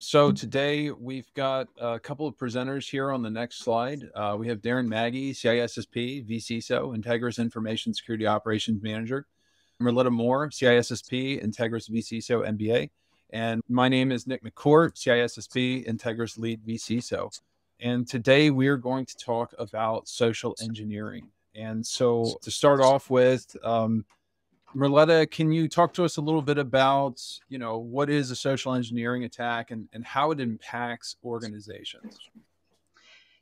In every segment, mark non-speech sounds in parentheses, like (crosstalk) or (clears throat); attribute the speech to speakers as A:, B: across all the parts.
A: So today we've got a couple of presenters here on the next slide. Uh, we have Darren Maggie, CISSP, vCISO, Integris Information Security Operations Manager. Merletta Moore, CISSP, Integris vCISO MBA. And my name is Nick McCourt, CISSP, Integris Lead vCISO. And today we are going to talk about social engineering. And so to start off with, um, Merletta, can you talk to us a little bit about, you know, what is a social engineering attack and, and how it impacts organizations?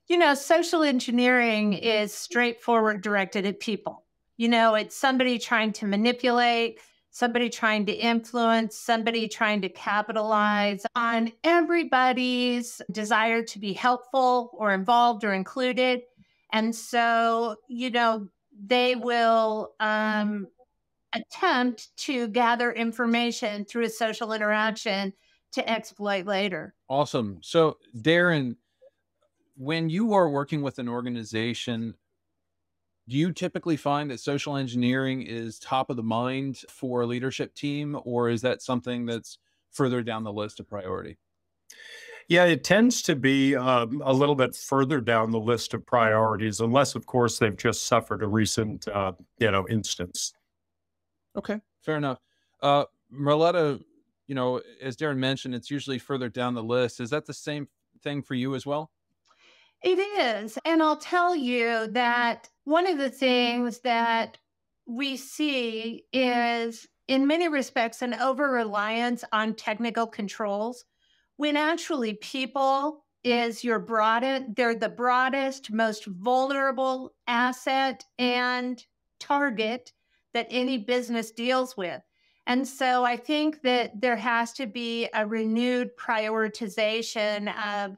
B: You know, social engineering is straightforward directed at people. You know, it's somebody trying to manipulate, somebody trying to influence, somebody trying to capitalize on everybody's desire to be helpful or involved or included. And so, you know, they will um, attempt to gather information through a social interaction to exploit later.
A: Awesome. So, Darren, when you are working with an organization, do you typically find that social engineering is top of the mind for a leadership team, or is that something that's further down the list of priority?
C: Yeah, it tends to be um, a little bit further down the list of priorities, unless, of course, they've just suffered a recent, uh, you know, instance.
A: Okay, fair enough. Uh, Merletta, you know, as Darren mentioned, it's usually further down the list. Is that the same thing for you as well?
B: It is. And I'll tell you that one of the things that we see is, in many respects, an over reliance on technical controls when actually people is your broadest, they're the broadest, most vulnerable asset and target that any business deals with. And so I think that there has to be a renewed prioritization of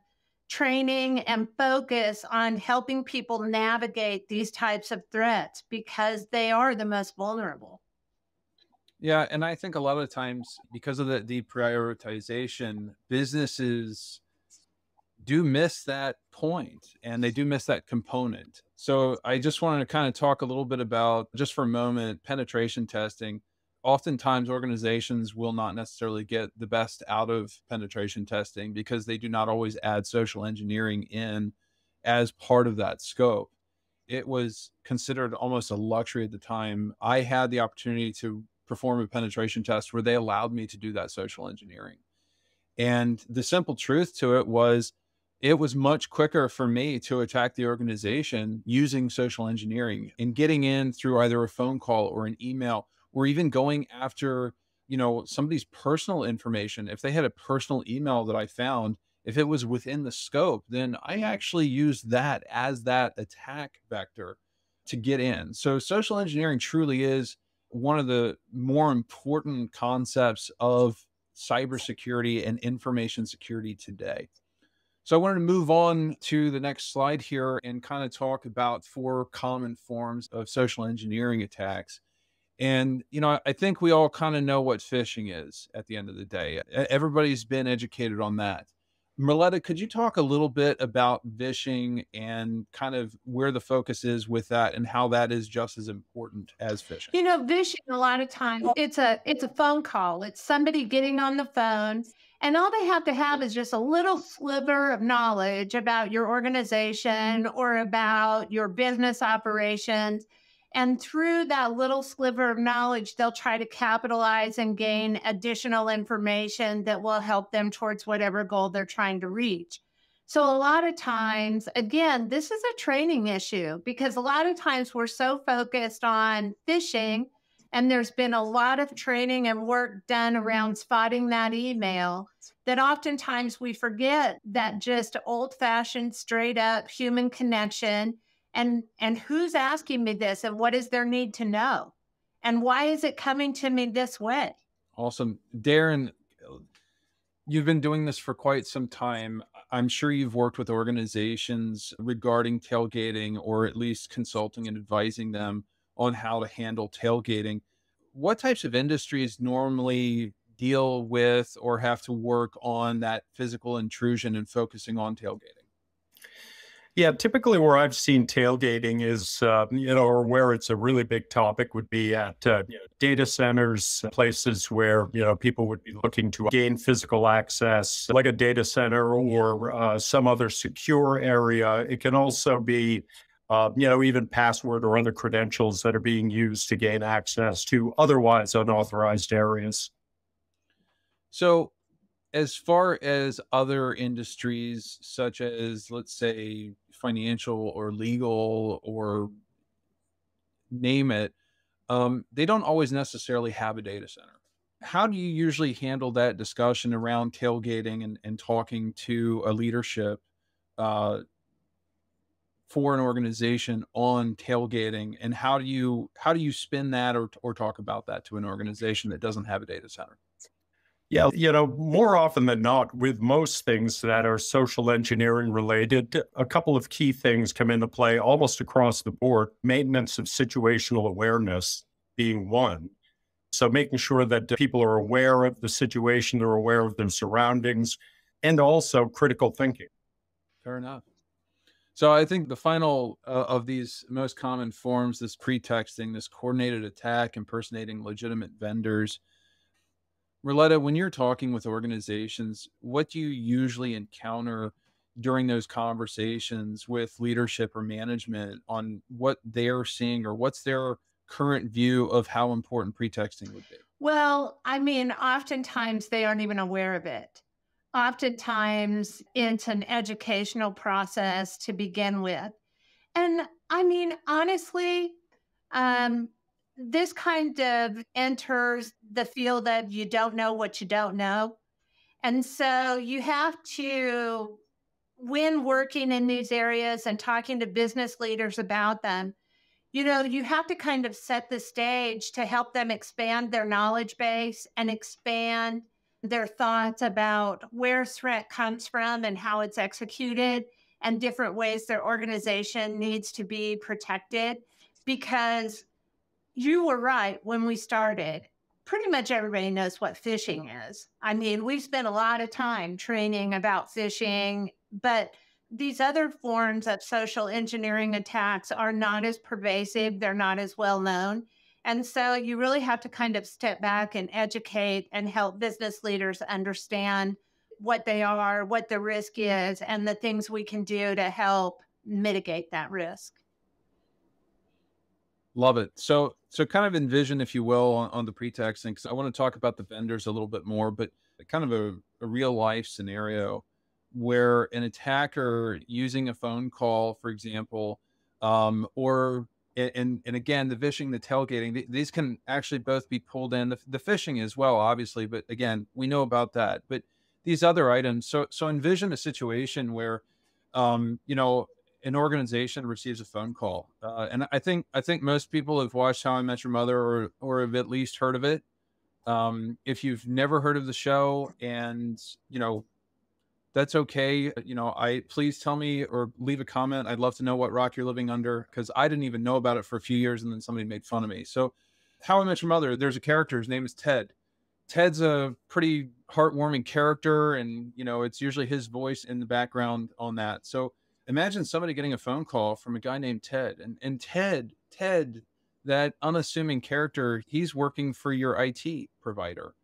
B: training and focus on helping people navigate these types of threats because they are the most vulnerable.
A: Yeah, and I think a lot of times because of the deprioritization, businesses do miss that point and they do miss that component. So I just wanted to kind of talk a little bit about just for a moment penetration testing oftentimes organizations will not necessarily get the best out of penetration testing because they do not always add social engineering in as part of that scope. It was considered almost a luxury at the time. I had the opportunity to perform a penetration test where they allowed me to do that social engineering. And the simple truth to it was it was much quicker for me to attack the organization using social engineering and getting in through either a phone call or an email or even going after you know somebody's personal information. If they had a personal email that i found if it was within the scope then i actually used that as that attack vector to get in. So social engineering truly is one of the more important concepts of cybersecurity and information security today so I wanted to move on to the next slide here and kind of talk about four common forms of social engineering attacks. And, you know, I think we all kind of know what phishing is at the end of the day. Everybody's been educated on that. Merletta, could you talk a little bit about vishing and kind of where the focus is with that and how that is just as important as phishing?
B: You know, vishing a lot of times it's a it's a phone call. It's somebody getting on the phone and all they have to have mm. is just a little sliver of knowledge about your organization mm-hmm. or about your business operations. And through that little sliver of knowledge, they'll try to capitalize and gain additional information that will help them towards whatever goal they're trying to reach. So, a lot of times, again, this is a training issue because a lot of times we're so focused on phishing, and there's been a lot of training and work done around mm-hmm. spotting that email that oftentimes we forget that just old fashioned, straight up human connection and and who's asking me this and what is their need to know? And why is it coming to me this way?
A: Awesome. Darren you've been doing this for quite some time. I'm sure you've worked with organizations regarding tailgating or at least consulting and advising them on how to handle tailgating what types of industries normally deal with or have to work on that physical intrusion and focusing on tailgating
C: Yeah, typically where I've seen tailgating is, uh, you know, or where it's a really big topic would be at uh, you know, data centers, places where, you know, people would be looking to gain physical access, like a data center or uh, some other secure area. It can also be, uh, you know, even password or other credentials that are being used to gain access to otherwise unauthorized areas.
A: So, as far as other industries, such as, let's say, financial or legal or name it, um, they don't always necessarily have a data center. How do you usually handle that discussion around tailgating and, and talking to a leadership uh, for an organization on tailgating? And how do you how do you spin that or or talk about that to an organization that doesn't have a data center?
C: Yeah, you know, more often than not, with most things that are social engineering related, a couple of key things come into play almost across the board. Maintenance of situational awareness being one. So, making sure that people are aware of the situation, they're aware of their surroundings, and also critical thinking.
A: Fair enough. So, I think the final uh, of these most common forms, this pretexting, this coordinated attack, impersonating legitimate vendors Merletta, when you're talking with organizations, what do you usually encounter during those conversations with leadership or management on what they're seeing or what's their current view of how important pretexting would be?
B: Well, I mean, oftentimes they aren't even aware of it. Oftentimes it's an educational process to begin with. And I mean, honestly, um, this kind of enters the field of you don't know what you don't know. And so you have to, when working in these areas and talking to business leaders about them, you know, you have to kind of set the stage to help them expand their knowledge base and expand their thoughts about where threat comes from and how it's executed and different ways their organization needs to be protected because you were right when we started. Pretty much everybody knows what phishing is. I mean, we've spent a lot of time training about phishing, but these other forms of social engineering attacks are not as pervasive, they're not as well known. And so you really have to kind of step back and educate and help business leaders understand what they are, what the risk is, and the things we can do to help mitigate that risk.
A: Love it. So, so kind of envision, if you will, on, on the pretexting, because I want to talk about the vendors a little bit more, but kind of a, a real life scenario where an attacker using a phone call, for example, um, or and and again, the vishing, the tailgating, these can actually both be pulled in. The, the phishing as well, obviously, but again, we know about that. But these other items, so so envision a situation where, um, you know, an organization receives a phone call, uh, and I think I think most people have watched How I Met Your Mother or or have at least heard of it. Um, if you've never heard of the show, and you know, that's okay. You know, I please tell me or leave a comment. I'd love to know what rock you're living under because I didn't even know about it for a few years, and then somebody made fun of me. So, How I Met Your Mother, there's a character. His name is Ted. Ted's a pretty heartwarming character, and you know, it's usually his voice in the background on that. So imagine somebody getting a phone call from a guy named Ted, and and Ted, Ted, that unassuming character, he's working for your IT provider,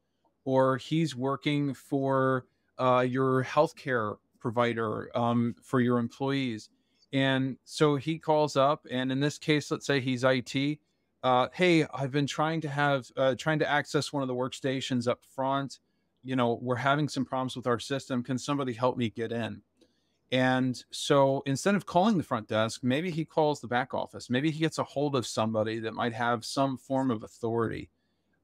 A: or he's working for uh, your healthcare provider um, for your employees. And so he calls up, and in this case, let's say he's IT. Uh, hey, I've been trying to have uh, trying to access one of the workstations up front. You know, we're having some problems with our system. Can somebody help me get in? And so instead of calling the front desk, maybe he calls the back office. Maybe he gets a hold of somebody that might have some form of authority.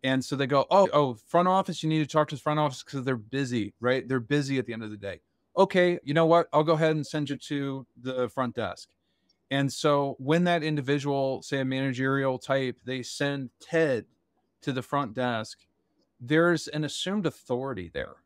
A: And so they go, Oh, oh, front office, you need to talk to the front office because they're busy, right? They're busy at the end of the day. Okay, you know what? I'll go ahead and send you to the front desk. And so when that individual, say a managerial type, they send Ted to the front desk, there's an assumed authority there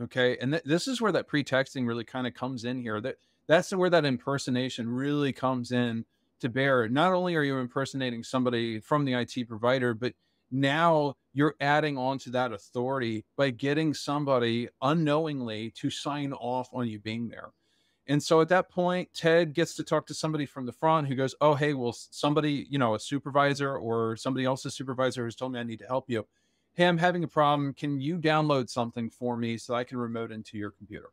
A: Okay. And th- this is where that pretexting really kind of comes in here. That that's where that impersonation really comes in to bear. Not only are you impersonating somebody from the IT provider, but now you're adding on to that authority by getting somebody unknowingly to sign off on you being there. And so at that point, Ted gets to talk to somebody from the front who goes, Oh, hey, well, somebody, you know, a supervisor or somebody else's supervisor has told me I need to help you. Hey, I'm having a problem. Can you download something for me so I can remote into your computer?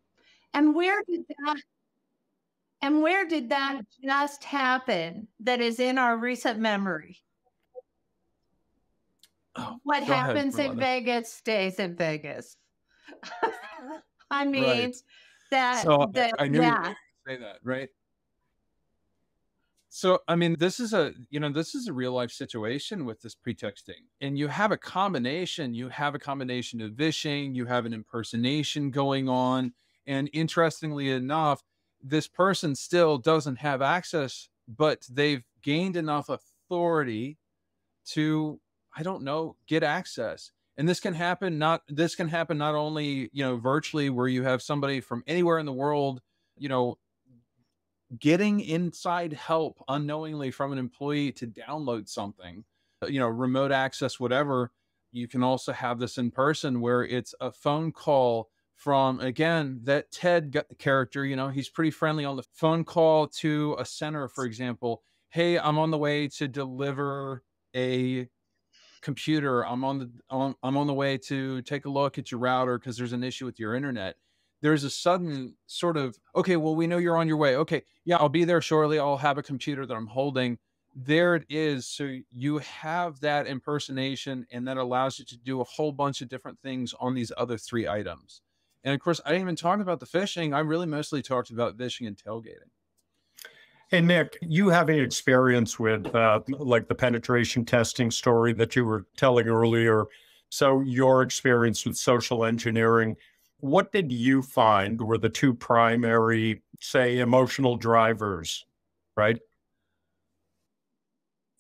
B: And where did that and where did that just happen that is in our recent memory?
A: Oh,
B: what
A: go ahead,
B: happens in Vegas stays in Vegas. (laughs) I mean
A: Right.
B: that,
A: So I-
B: that
A: I knew you were
B: yeah.
A: to say that, right? So, I mean, this is a, you know, this is a real life situation with this pretexting. And you have a combination, you have a combination of vishing, you have an impersonation going on. And interestingly enough, this person still doesn't have access, but they've gained enough authority to, I don't know, get access. And this can happen not this can happen not only, you know, virtually where you have somebody from anywhere in the world, you know, getting inside help unknowingly from an employee to download something, uh, you know, remote access, whatever. You can also have this in person where it's a phone call from, again, that Ted gu- character, you know, he's pretty friendly on the phone call to a center, for example. Hey, I'm on the way to deliver a computer. I'm on the on, I'm on the way to take a look at your router because there's an issue with your internet. There's a sudden sort of okay well we know you're on your way. Okay yeah i'll be there shortly. I'll have a computer that i'm holding. There it is so you have that impersonation and that allows you to do a whole bunch of different things on these other three items. And of course i didn't even talk about the phishing. I really mostly talked about vishing and tailgating
C: Hey, Nick, you having experience with uh, like the penetration testing story that you were telling earlier. So, your experience with social engineering, what did you find were the two primary, say, emotional drivers, right?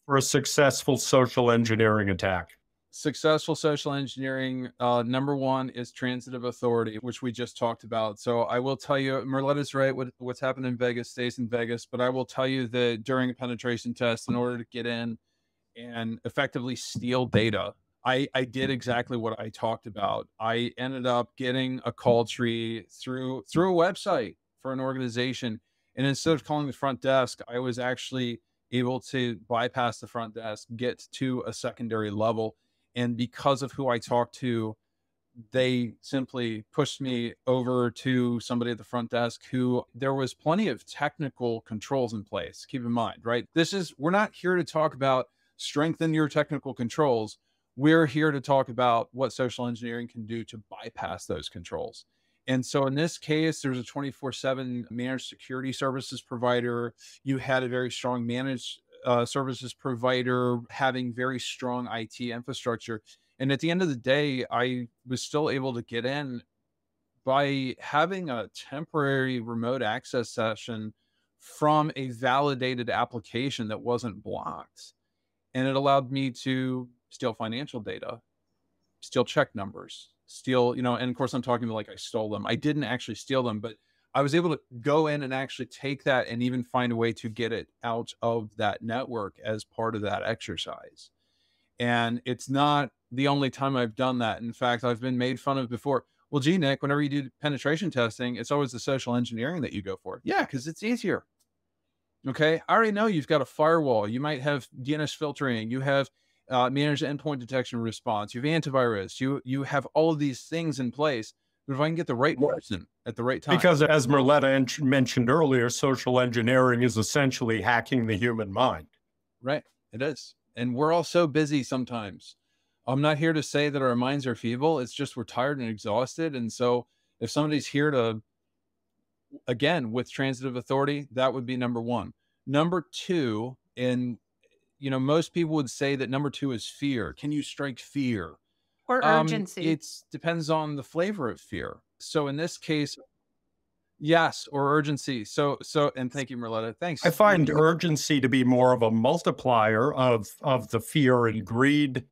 C: For a successful social engineering attack?
A: Successful social engineering uh, number one is transitive authority which we just talked about. So i will tell you merletta's right what, what's happened in vegas stays in vegas but i will tell you that during a penetration test in order to get in and effectively steal data i i did exactly what i talked about. I ended up getting a call tree through through a website for an organization and instead of calling the front desk i was actually able to bypass the front desk get to a secondary level and because of who I talked to, they simply pushed me over to somebody at the front desk who there was plenty of technical controls in place. Keep in mind, right? This is, we're not here to talk about strengthen your technical controls. We're here to talk about what social engineering can do to bypass those controls. And so in this case, there's a 24 7 managed security services provider. You had a very strong managed uh, services provider having very strong IT infrastructure. And at the end of the day, I was still able to get in by having a temporary remote access session from a validated application that wasn't blocked. And it allowed me to steal financial data, steal check numbers, steal, you know, and of course, I'm talking about like I stole them. I didn't actually steal them, but I was able to go in and actually take that and even find a way to get it out of that network as part of that exercise. And it's not the only time I've done that. In fact, I've been made fun of before. Well, gee, Nick, whenever you do penetration testing, it's always the social engineering that you go for. Yeah, because it's easier. Okay. I already know you've got a firewall. You might have DNS filtering. You have uh, managed endpoint detection response. You have antivirus. You you have all of these things in place. But if I can get the right person at the right time,
C: Because, as Merletta en- mentioned earlier, social engineering is essentially hacking the human mind.
A: right, it is. And we're all so busy sometimes. I'm not here to say that our minds are feeble. It's just we're tired and exhausted. And so if somebody's here to, again, with transitive authority, that would be number one. Number two, and you know, most people would say that number two is fear. Can you strike fear?
B: Or
A: Um,
B: urgency.
A: It depends on the flavor of fear. So in this case, yes, or urgency. So so and thank you, Merletta. Thanks.
C: I find urgency to be more of a multiplier of of the fear and greed.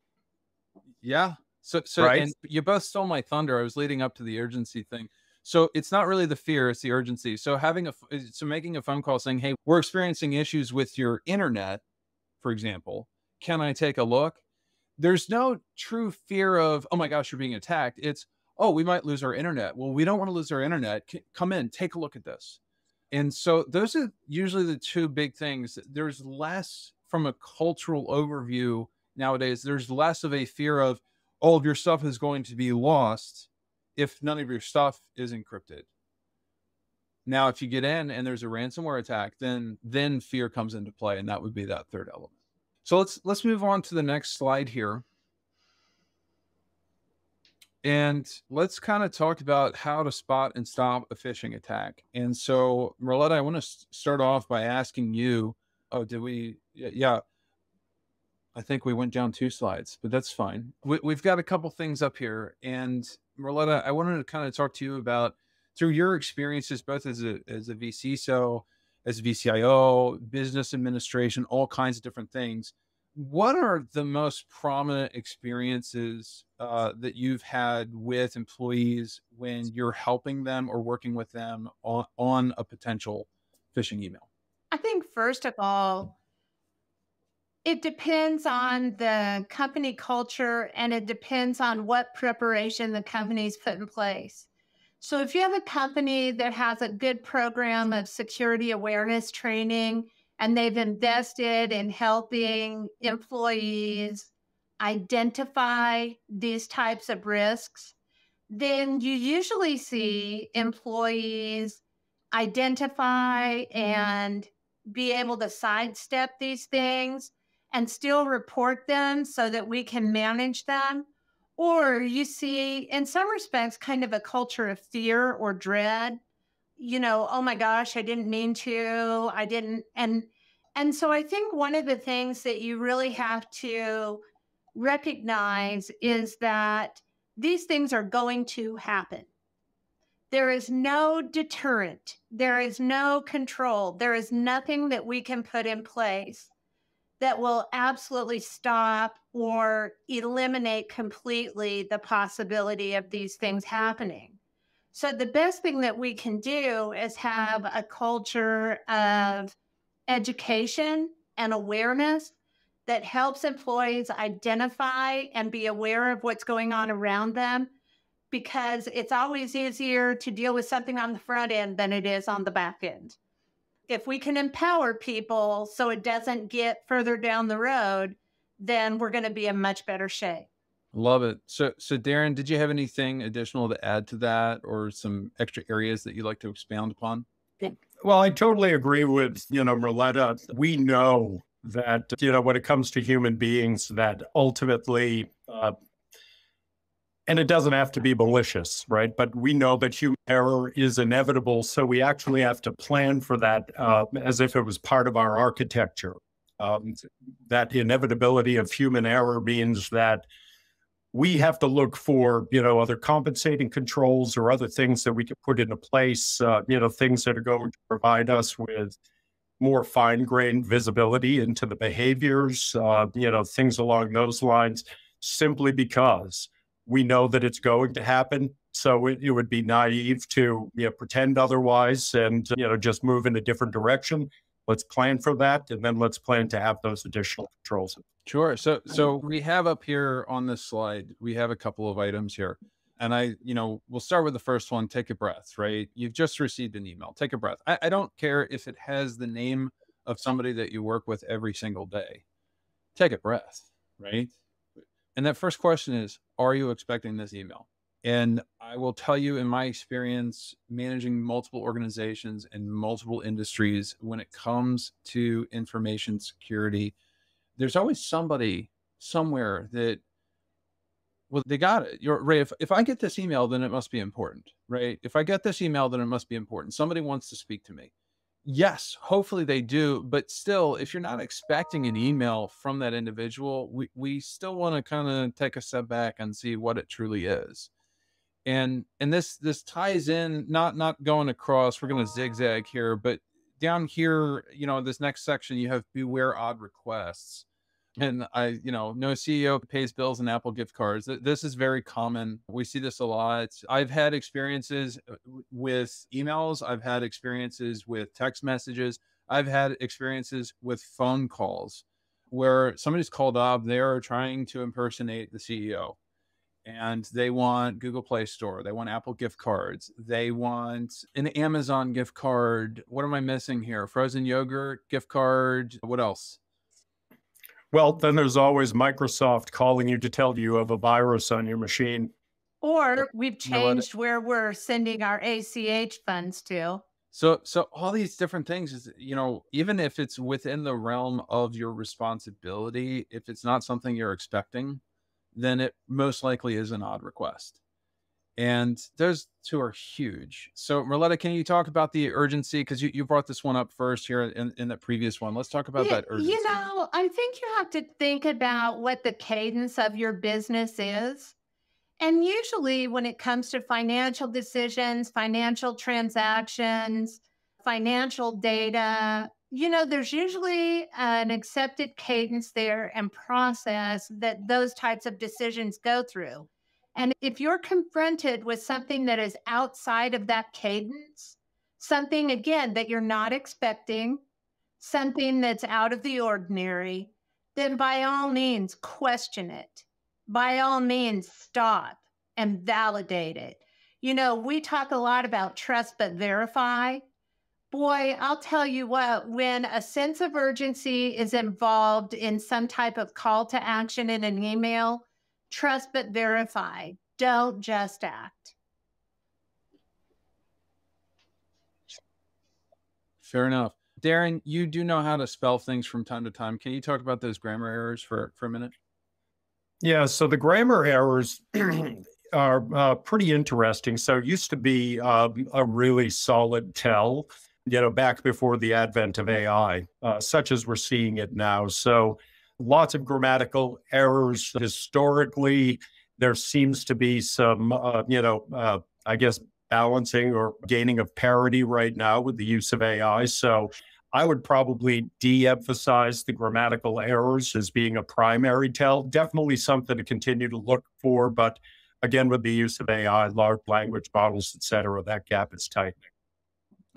A: Yeah. So so
C: Right.
A: and you both stole my thunder. I was leading up to the urgency thing. So it's not really the fear, it's the urgency. So having a so making a phone call saying, "Hey, we're experiencing issues with your internet, for example. Can I take a look?" There's no true fear of, "Oh my gosh, you're being attacked." It's, "Oh, we might lose our internet." Well, we don't want to lose our internet. Come in, take a look at this. And so those are usually the two big things. There's less from a cultural overview nowadays, there's less of a fear of all of your stuff is going to be lost if none of your stuff is encrypted. Now, if you get in and there's a ransomware attack, then then fear comes into play, and that would be that third element. So let's let's move on to the next slide here. And let's kind of talk about how to spot and stop a phishing attack. And so, Merletta, I want to start off by asking you. Oh, did we? Yeah, I think we went down two slides, but that's fine. We, have got a couple things up here, and Merletta, I wanted to kind of talk to you about through your experiences, both as a as a VCISO, as VCIO, business administration, all kinds of different things. What are the most prominent experiences uh, that you've had with employees when you're helping them or working with them on, on a potential phishing email?
B: I think first of all, it depends on the company culture and it depends on what preparation the company's put in place. So, if you have a company that has a good program of security awareness training and they've invested in helping employees identify these types of risks, then you usually see employees identify and be able to sidestep these things and still report them so that we can manage them. Or you see, in some respects, kind of a culture of fear or dread. You know, oh my gosh, I didn't mean to. I didn't. And and so I think one of the things that you really have to recognize is that these things are going to happen. There is no deterrent. There is no control. There is nothing that we can put in place that will absolutely stop or eliminate completely the possibility of these things happening. So, the best thing that we can do is have a culture of education and awareness that helps employees identify and be aware of what's going on around them because it's always easier to deal with something on the front end than it is on the back end if we can empower people so it doesn't get further down the road, then we're going to be in much better shape.
A: Love it. So, so Darren, did you have anything additional to add to that, or some extra areas that you'd like to expound upon?
C: Well, I totally agree with you know Merletta. We know that you know when it comes to human beings, that ultimately uh, and it doesn't have to be malicious, right? But we know that human error is inevitable. So we actually have to plan for that uh, as if it was part of our architecture. Um, that inevitability of human error means that we have to look for, you know, other compensating controls or other things that we can put into place, uh, you know, things that are going to provide us with more fine grained visibility into the behaviors, uh, you know, things along those lines, simply because we know that it's going to happen. So it, it, would be naive to you know, pretend otherwise and you know just move in a different direction. Let's plan for that, and then let's plan to have those additional controls.
A: Sure. So so we have up here on this slide, we have a couple of items here. And I, you know, we'll start with the first one. Take a breath, right? You've just received an email. Take a breath. I, I don't care if it has the name of somebody that you work with every single day. Take a breath, right? And that first question is Are you expecting this email? And I will tell you, in my experience managing multiple organizations and multiple industries, when it comes to information security, there's always somebody somewhere that, well, they got it. You're right. If, if I get this email, then it must be important, right? If I get this email, then it must be important. Somebody wants to speak to me yes, hopefully they do. But still, if you're not expecting an email from that individual, we, we still want to kind of take a step back and see what it truly is. And and this this ties in not not going across, we're gonna zigzag here, but down here, you know, this next section you have beware odd requests and I, you know, no CEO pays bills and Apple gift cards. This is very common. We see this a lot. I've had experiences uh, with emails, I've had experiences with text messages, I've had experiences with phone calls where somebody's called up, they are trying to impersonate the CEO. and they want Google Play Store, they want Apple gift cards, they want an Amazon gift card. What am I missing here? Frozen yogurt gift card. What else?
C: Well, then there's always Microsoft calling you to tell you of a virus on your machine.
B: Or we've changed where we're sending our ACH funds to.
A: So so all these different things is you know, even if it's within the realm of your responsibility, if it's not something you're expecting, then it most likely is an odd request. And those two are huge. So, Merletta, can you talk about the urgency? Because you, you brought this one up first here in, in the previous one. Let's talk about
B: Yeah,
A: that urgency.
B: you know, I think you have to think about what the cadence of your business is. And usually, when it comes to financial decisions, financial transactions, financial data, you know, there's usually an accepted cadence there and process that those types of decisions go through. And if you're confronted with something that is outside of that cadence, something again that you're not expecting, something that's out of the ordinary, then by all means question it. By all means, stop and validate it. You know, we talk a lot about trust but verify. Boy, I'll tell you what, when a sense of urgency is involved in some type of call to action in an email, trust but verify. Don't just act.
A: Fair enough. Darren, you do know how to spell things from time to time. Can you talk about those grammar errors for, for a minute?
C: Yeah, so the grammar errors (clears throat) are uh, pretty interesting. So it used to be uh, a really solid tell, you know, back before the advent of AI, uh, such as we're seeing it now. So lots of grammatical errors. Historically, there seems to be some, uh, you know, uh, I guess balancing or gaining of parity right now with the use of AI. So I would probably de emphasize the grammatical errors as being a primary tell. Definitely something to continue to look for. But again, with the use of AI, large language models, et cetera, that gap is tightening.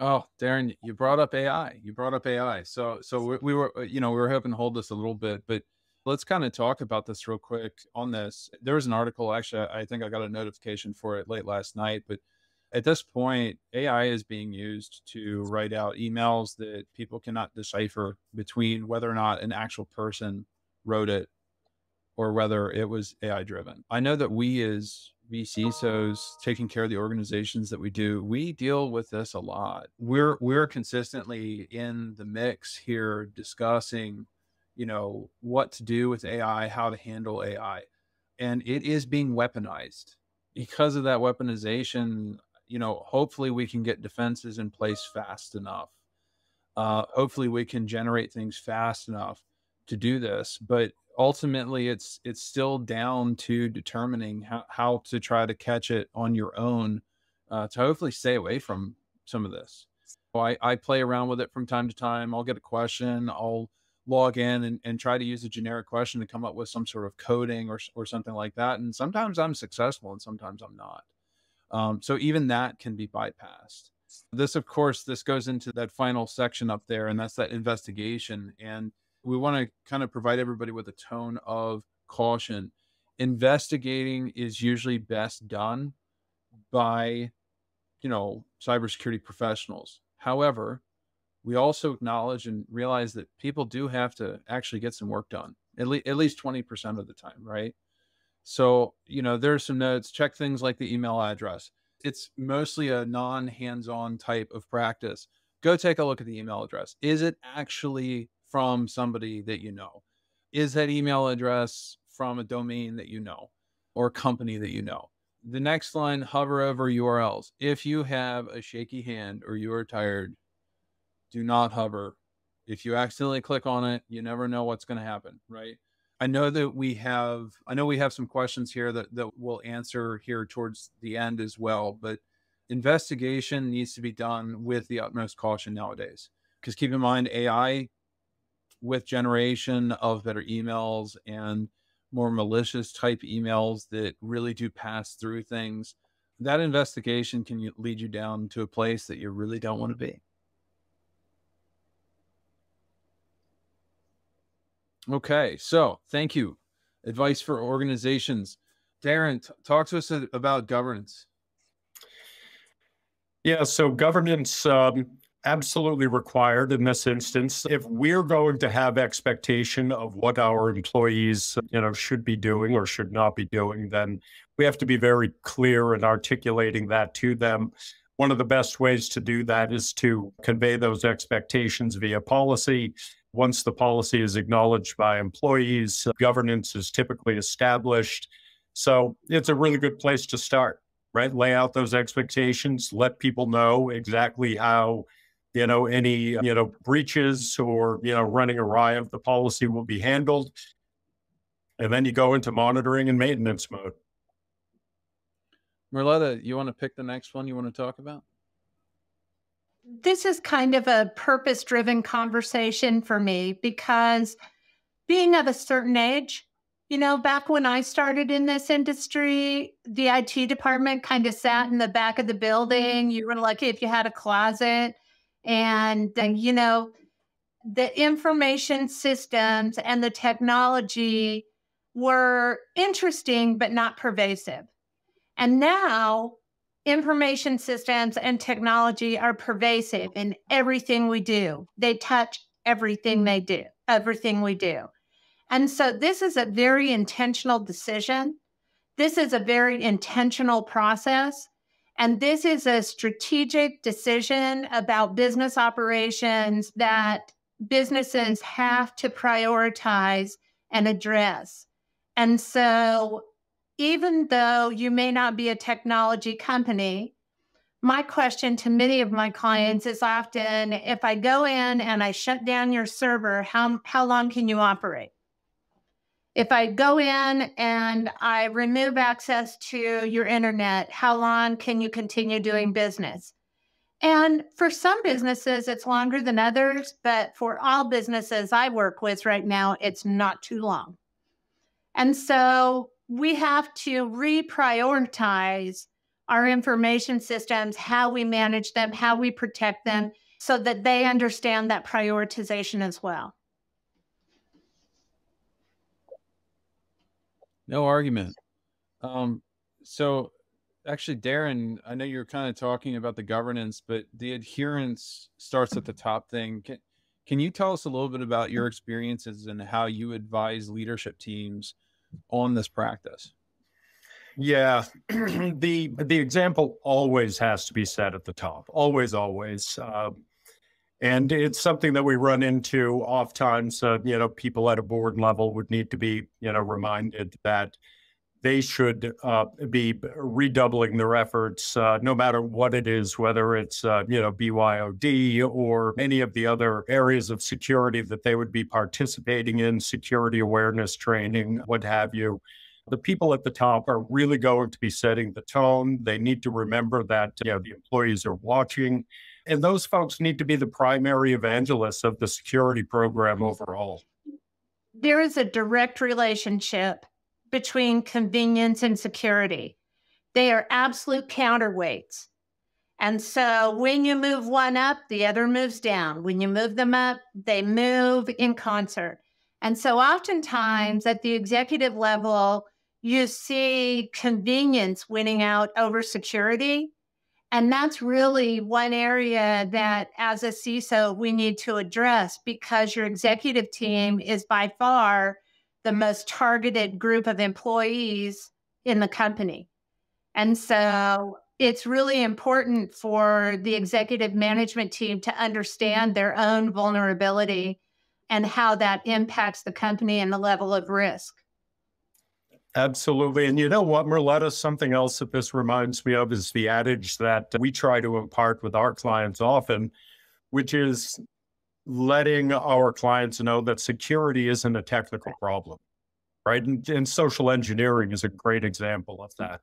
A: Oh, Darren, you brought up AI. You brought up AI. So, so we, we were, uh, you know, we were hoping to hold this a little bit, but let's kind of talk about this real quick on this. There was an article, actually, I think I got a notification for it late last night, but at this point, AI is being used to write out emails that people cannot decipher between whether or not an actual person wrote it or whether it was AI driven. I know that we as VCISOs taking care of the organizations that we do, we deal with this a lot. We're we're consistently in the mix here discussing, you know, what to do with AI, how to handle AI. And it is being weaponized. Because of that weaponization, you know, hopefully we can get defenses in place fast enough. Uh, hopefully we can generate things fast enough to do this. But ultimately it's it's still down to determining how, how to try to catch it on your own uh, to hopefully stay away from some of this. So I, I play around with it from time to time. I'll get a question i'll log in and, and try to use a generic question to come up with some sort of coding or, or something like that and sometimes i'm successful and sometimes i'm not. Um, so even that can be bypassed. This of course this goes into that final section up there and that's that investigation and we want to kind of provide everybody with a tone of caution. Investigating is usually best done by, you know, cybersecurity professionals. However, we also acknowledge and realize that people do have to actually get some work done at, le- at least 20% of the time, right? So, you know, there's some notes, check things like the email address. It's mostly a non hands on type of practice. Go take a look at the email address. Is it actually from somebody that you know? Is that email address from a domain that you know or company that you know? The next line, hover over URLs. If you have a shaky hand or you are tired, do not hover. If you accidentally click on it, you never know what's going to happen, right? I know that we have I know we have some questions here that, that we'll answer here towards the end as well, but investigation needs to be done with the utmost caution nowadays. Because keep in mind, AI with generation of better emails and more malicious type emails that really do pass through things, that investigation can lead you down to a place that you really don't want to be. Okay, so thank you. Advice for organizations. Darren, talk to us about governance.
C: Yeah, so governance um, absolutely required in this instance. If we're going to have expectation of what our employees, you know, should be doing or should not be doing, then we have to be very clear in articulating that to them. One of the best ways to do that is to convey those expectations via policy. Once the policy is acknowledged by employees, governance is typically established. So it's a really good place to start, right? Lay out those expectations, let people know exactly how you know any you know breaches or you know running awry of the policy will be handled and then you go into monitoring and maintenance mode
A: Merletta, you want to pick the next one you want to talk about?
B: This is kind of a purpose driven conversation for me because being of a certain age, you know, back when I started in this industry, the IT department kind of sat in the back of the building. You were lucky if you had a closet. And, uh, you know, the information systems and the technology were interesting, but not pervasive. And now information systems and technology are pervasive in everything we do. They touch everything they do, everything we do. And so this is a very intentional decision. This is a very intentional process. And this is a strategic decision about business operations that businesses have to prioritize and address. And so even though you may not be a technology company, my question to many of my clients is often if I go in and I shut down your server, how, how long can you operate? If I go in and I remove access to your internet, how long can you continue doing mm-hmm. business? And for some businesses, it's longer than others, but for all businesses I work with right now, it's not too long. And so we have to reprioritize our information systems, how we manage them, how we protect them, mm-hmm. so that they understand that prioritization as well.
A: No argument. Um, so, actually, Darren, I know you're kind of talking about the governance, but the adherence starts at the top thing. Can, can you tell us a little bit about your experiences and how you advise leadership teams on this practice?
C: Yeah, (clears throat) the the example always has to be set at the top. Always, always. Uh, and it's something that we run into oftentimes. Uh, you know, people at a board level would need to be, you know, reminded that they should uh, be redoubling their efforts, uh, no matter what it is, whether it's uh, you know BYOD or any of the other areas of security that they would be participating in, security awareness training, what have you. The people at the top are really going to be setting the tone. They need to remember that you know the employees are watching, and those folks need to be the primary evangelists of the security program overall.
B: There is a direct relationship between convenience and security. They are absolute counterweights. And so when you move one up, the other moves down. When you move them up, they move in concert. And so oftentimes at the executive level, you see convenience winning out over security. And that's really one area that, as a CISO, we need to address because your executive team is by far the most targeted group of employees in the company. And so it's really important for the executive management team to understand their own vulnerability and how that impacts the company and the level of risk.
C: Absolutely. And you know what, Merletta, something else that this reminds me of is the adage that we try to impart with our clients often, which is letting our clients know that security isn't a technical problem, right? And, and, social engineering is a great example of that.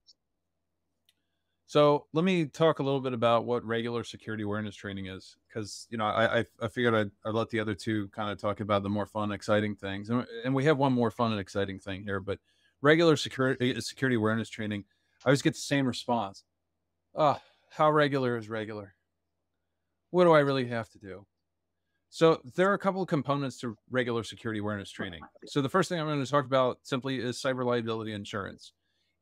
A: So let me talk a little bit about what regular security awareness training is, because you know I, I figured I'd, I'd, let the other two kind of talk about the more fun, exciting things, and, and we have one more fun and exciting thing here. But regular security eh, security awareness training, I always get the same response. Oh, how regular is regular? What do I really have to do? So there are a couple of components to regular security awareness training. So the first thing I'm going to talk about simply is cyber liability insurance.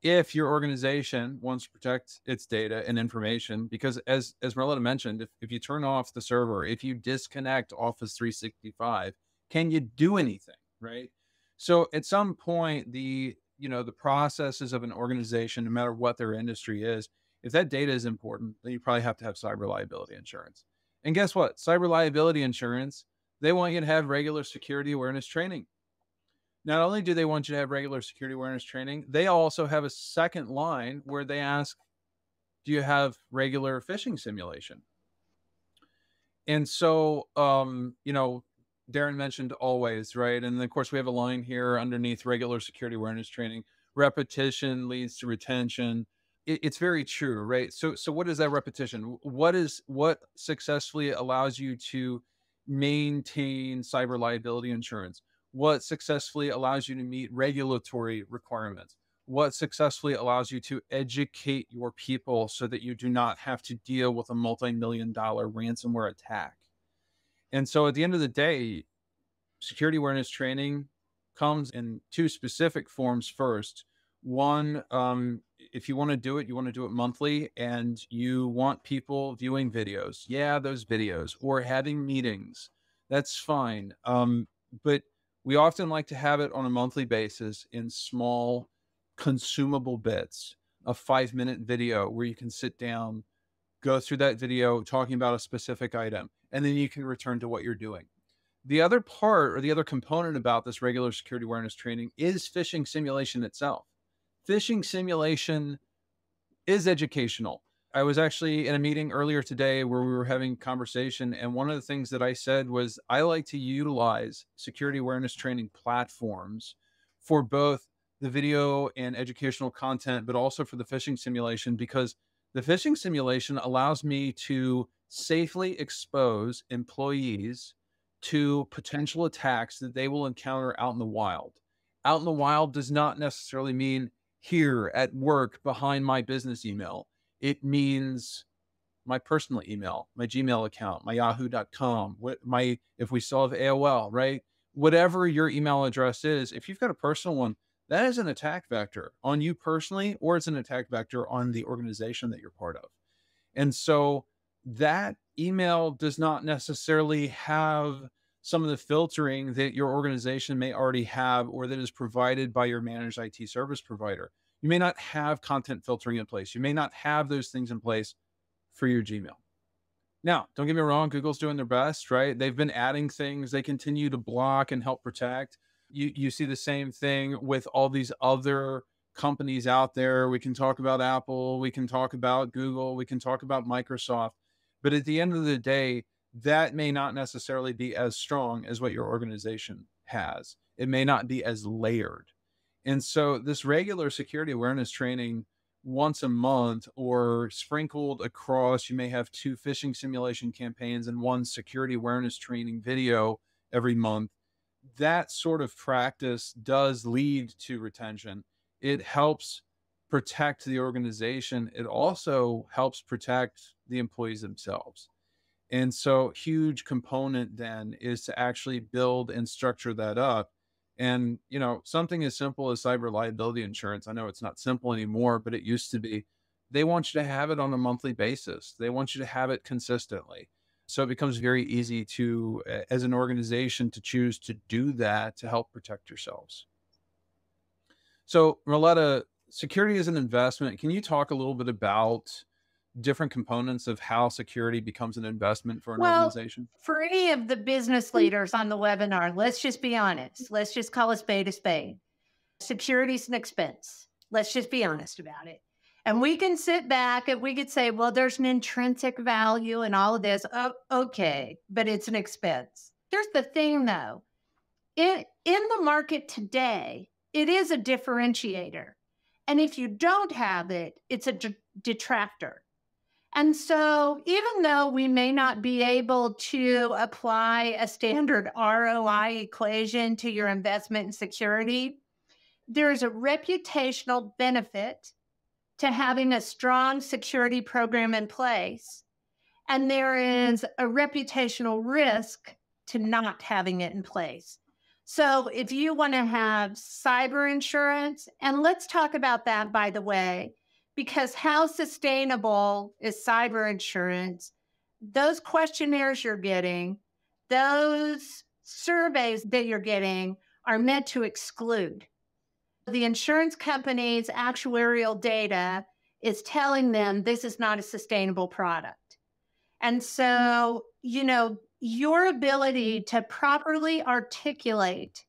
A: if your organization wants to protect its data and information, because as as Merletta mentioned, if, if you turn off the server, if you disconnect Office 365, can you do anything? Right. So at some point, the you know the processes of an organization, no matter what their industry is, if that data is important, then you probably have to have cyber liability insurance. And guess what? Cyber liability insurance, they want you to have regular security awareness training. Not only do they want you to have regular security awareness training, they also have a second line where they ask, Do you have regular phishing simulation? And so, um, you know, Darren mentioned always, right? And of course, we have a line here underneath regular security awareness training. Repetition leads to retention. It, it's very true, right? So, so what is that repetition? What is what successfully allows you to maintain cyber liability insurance? What successfully allows you to meet regulatory requirements? What successfully allows you to educate your people so that you do not have to deal with a multi-million dollar ransomware attack? And so at the end of the day, security awareness training comes in two specific forms first. One, um, if you want to do it, you want to do it monthly and you want people viewing videos. Yeah, those videos or having meetings. That's fine. Um, but we often like to have it on a monthly basis in small, consumable bits. A five minute video where you can sit down, go through that video talking about a specific item and then you can return to what you're doing. The other part or the other component about this regular security awareness training is phishing simulation itself. Phishing simulation is educational. I was actually in a meeting earlier today where we were having conversation and one of the things that I said was I like to utilize security awareness training platforms for both the video and educational content but also for the phishing simulation because the phishing simulation allows me to safely expose employees to potential attacks that they will encounter out in the wild. Out in the wild does not necessarily mean here at work behind my business email. It means my personal email, my Gmail account, my yahoo.com, my if we still have AOL, right? Whatever your email address is, if you've got a personal one, that is an attack vector on you personally, or it's an attack vector on the organization that you're part of. And so that email does not necessarily have some of the filtering that your organization may already have or that is provided by your managed IT service provider. You may not have content filtering in place. You may not have those things in place for your Gmail. Now, don't get me wrong, Google's doing their best, right? They've been adding things, they continue to block and help protect. You you see the same thing with all these other companies out there. We can talk about Apple, we can talk about Google, we can talk about Microsoft but at the end of the day, that may not necessarily be as strong as what your organization has. It may not be as layered. And so, this regular security awareness training once a month or sprinkled across, you may have two phishing simulation campaigns and one security awareness training video every month. That sort of practice does lead to retention. It helps protect the organization. It also helps protect the employees themselves. And so, huge component then is to actually build and structure that up. And, you know, something as simple as cyber liability insurance, I know it's not simple anymore, but it used to be. They want you to have it on a monthly basis, they want you to have it consistently. So it becomes very easy to, as an organization, to choose to do that to help protect yourselves. So, Merletta, security is an investment. Can you talk a little bit about different components of how security becomes an investment for an well, organization?
B: For any of the business mm. leaders on the webinar, let's just be honest. Let's just call a spade a spade. Security is an expense. Let's just be honest about it. And we can sit back and we could say, well, there's an intrinsic value in all of this. Oh, okay, but it's an expense. Here's the thing though. In, in the market today, it is a differentiator. And if you don't have it, it's a d- detractor. And so, even though we may not be able to apply a standard ROI equation to your investment in security, there's a reputational benefit to having a strong security program in place. And there is a reputational risk to not having it in place. So if you want to have cyber insurance, and let's talk about that, by the way, because how sustainable is cyber insurance? Those questionnaires you're getting, those surveys that you're getting are meant to exclude. The insurance company's actuarial data is telling them this is not a sustainable product. And mm-hmm. so, you know, your ability mm-hmm. to properly articulate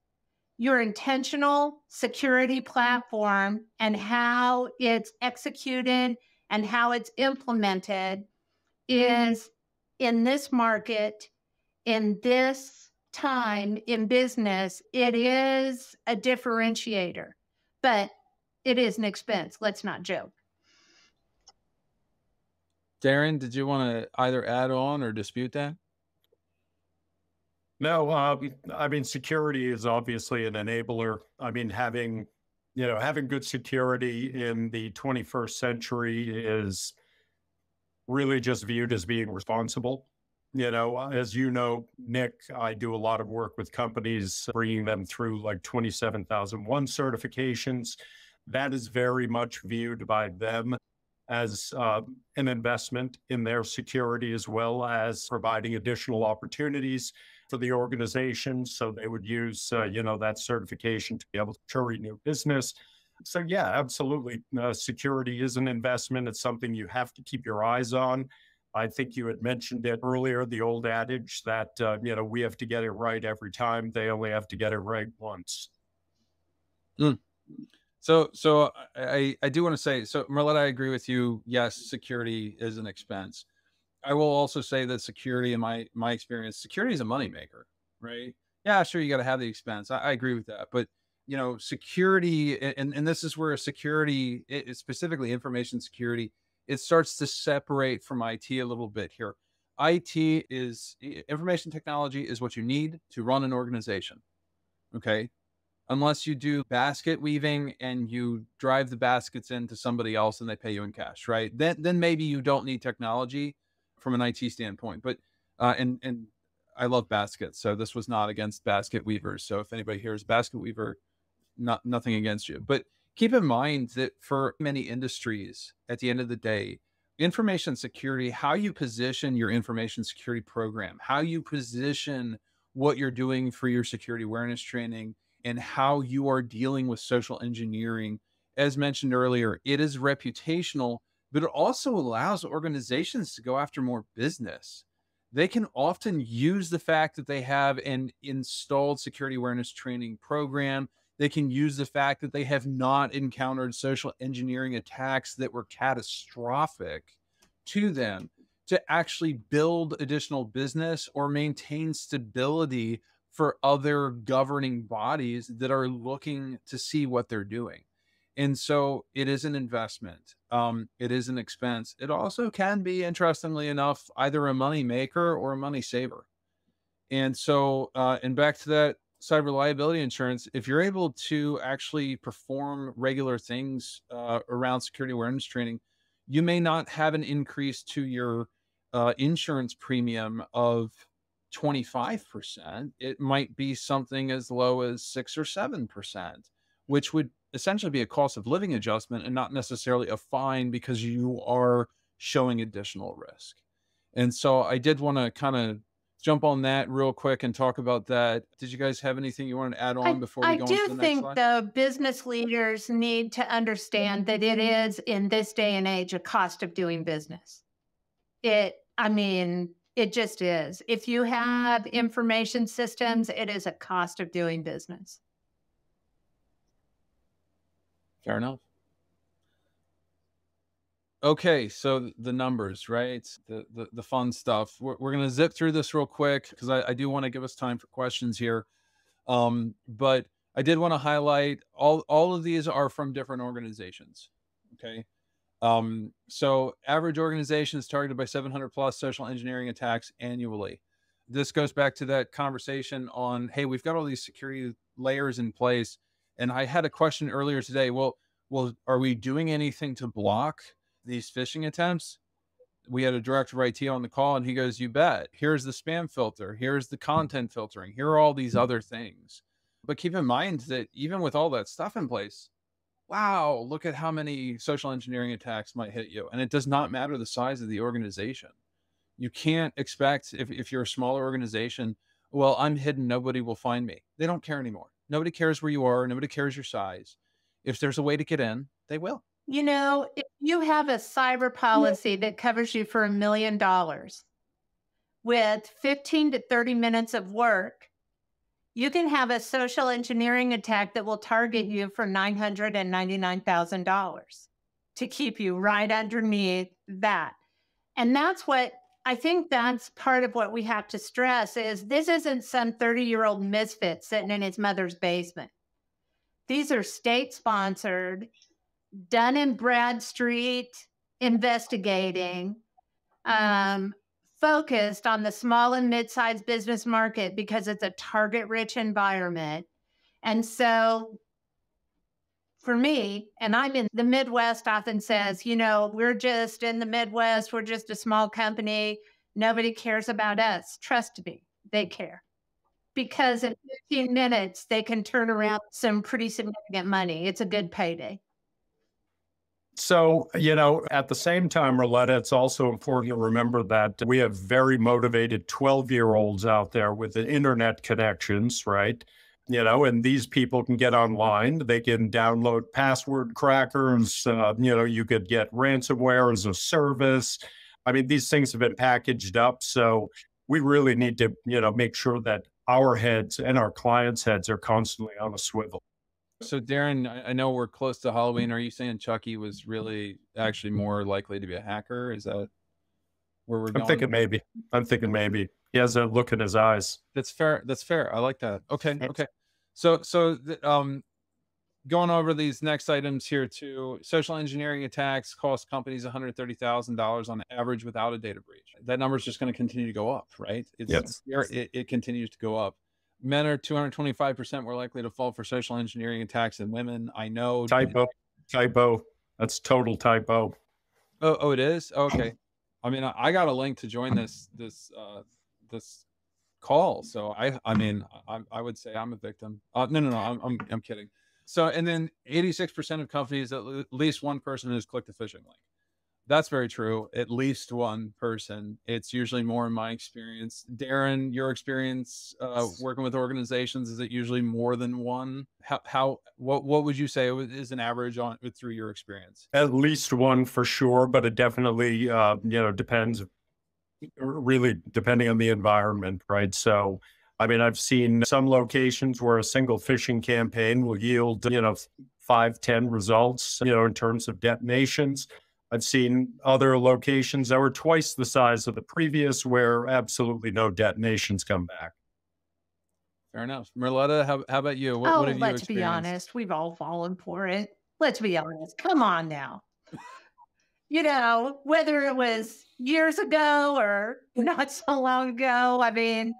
B: your intentional security mm-hmm. platform and how it's executed and how it's implemented mm-hmm. is in this market, in this time in business, it is a differentiator, but it is an expense. Let's not joke.
A: Darren, did you want to either add on or dispute that?
C: No, uh, I mean security is obviously an enabler. I mean having you know having good security in the 21st century is really just viewed as being responsible. You know, as you know, Nick, I do a lot of work with companies bringing them through like 27001 certifications. That is very much viewed by them as uh, an investment in their security as well as providing additional opportunities for the organization. So they would use, uh, you know, that certification to be able to curry new business. So yeah, absolutely. Uh, security is an investment. It's something you have to keep your eyes on. I think you had mentioned it earlier, the old adage that, uh, you know, we have to get it right every time. They only have to get it right once.
A: Mm. So, so I, I do want to say, so Merletta, I agree with you. Yes, security is an expense. I will also say that security, in my my experience, security is a moneymaker, right? Yeah, sure, you got to have the expense. I, I, agree with that, but you know, security, and and this is where security, it, specifically information security, it starts to separate from IT a little bit here. IT is information technology is what you need to run an organization. Okay. Unless you do basket weaving and you drive the baskets into somebody else and they pay you in cash, right? Then then maybe you don't need technology from an IT standpoint. But uh, and and I love baskets, so this was not against basket weavers. So if anybody hears basket weaver, not nothing against you. But keep in mind that for many industries, at the end of the day, information security, how you position your information security program, how you position what you're doing for your security awareness training, and how you are dealing with social engineering. As mentioned earlier, it is reputational but it also allows organizations to go after more business. They can often use the fact that they have an installed security awareness training program. They can use the fact that they have not encountered social engineering attacks that were catastrophic to them to actually build additional business or maintain stability for other governing bodies that are looking to see what they're doing. And so it is an investment. Um, it is an expense. It also can be, interestingly enough, either a money maker or a money saver. And so, uh, and back to that cyber liability insurance, if you're able to actually perform regular things uh, around security awareness training, you may not have an increase to your uh, insurance premium of 25%. It might be something as low as six or 7%, which would essentially be a cost of living adjustment and not necessarily a fine because you are showing additional risk. And so I did want to kind of jump on that real quick and talk about that. Did you guys have anything you want to add on
B: I,
A: before we
B: I
A: go
B: do
A: on to the
B: think
A: next
B: the business leaders need to understand that it is in this day and age a cost of doing business. It, I mean, it just is. If you have information systems, it is a cost of doing business.
A: Fair enough. Okay, so the numbers, right? The the, the fun stuff. We're, we're going to zip through this real quick because I, I do want to give us time for questions here. Um, but I did want to highlight all all of these are from different organizations. Okay. Um, so average organization is targeted by 700 plus social engineering attacks annually. This goes back to that conversation on, hey, we've got all these security layers in place and I had a question earlier today. Well, well, are we doing anything to block these phishing attempts? We had a director of IT on the call, and he goes, "You bet. Here's the spam filter. Here's the content filtering. Here are all these hmm. other things." But keep in mind that even with all that stuff in place, wow, look at how many social engineering attacks might hit you. And it does not matter the size of the organization. You can't expect, if, if you're a smaller organization, well, I'm hidden, nobody will find me. They don't care anymore. Nobody cares where you are, nobody cares your size. If there's a way to get in, they will.
B: You know, if you have a cyber policy that covers you for a million dollars with 15 to 30 minutes of work, you can have a social engineering attack that will target you for $999,000 to keep you right underneath that. And that's what I think that's part of what we have to stress is this isn't some 30 year old misfit sitting in his mother's basement. These are state sponsored, Dun and Bradstreet investigating, um, focused on the small and mid-sized business market because it's a target rich environment. And so for me, and I'm in the Midwest often says, you know, we're just in the Midwest, we're just a small company. Nobody cares about us. Trust me, they care. Because in 15 minutes, they can turn around some pretty significant money. It's a good payday.
C: So, you know, at the same time, Merletta, it's also important to remember that we have very motivated 12 year olds out there with the internet connections, right? You know, and these people can get online. They can download password crackers. Uh, you know, you could get ransomware as a service. I mean, these things have been packaged up. So we really need to, you know, make sure that our heads and our clients' heads are constantly on a swivel.
A: So, Darren, I know we're close to Halloween. Are you saying Chucky was really actually more likely to be a hacker? Is that where we're going?
C: I'm
A: going?
C: thinking maybe. I'm thinking maybe. He has a look in his eyes.
A: That's fair. That's fair. I like that. Okay. Okay. So, so, um, going over these next items here too. Social engineering attacks cost companies one hundred thirty thousand dollars on average without a data breach. That number is just going to continue to go up, right? It's,
C: yes.
A: It, it continues to go up men are 225% more likely to fall for social engineering attacks than women. I know.
C: Typo. Typo. That's total typo.
A: Oh, oh, it is. Okay. I mean, I got a link to join this this uh, this call, so I I mean, I, I would say I'm a victim. Uh, no, no, no. I'm, I'm I'm kidding. So, and then 86% of companies, at least one person has clicked a phishing link. That's very true. At least one person. It's usually more in my experience. Darren, your experience uh, working with organizations is it usually more than one? How, how what what would you say is an average on through your experience?
C: At least one for sure, but it definitely uh, you know depends. Really, depending on the environment, right? So, I mean, I've seen some locations where a single phishing campaign will yield you know five, ten results, you know, in terms of detonations I've seen other locations that were twice the size of the previous where absolutely no detonations come back.
A: Fair enough. Merletta, how, how about you?
B: What, oh, what let's be honest. We've all fallen for it. Let's be honest. Come on now. (laughs) you know, whether it was years ago or (laughs) not so long ago, I mean,